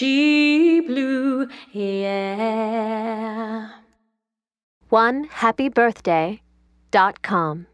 She blew, yeah. One happy birthday dot com.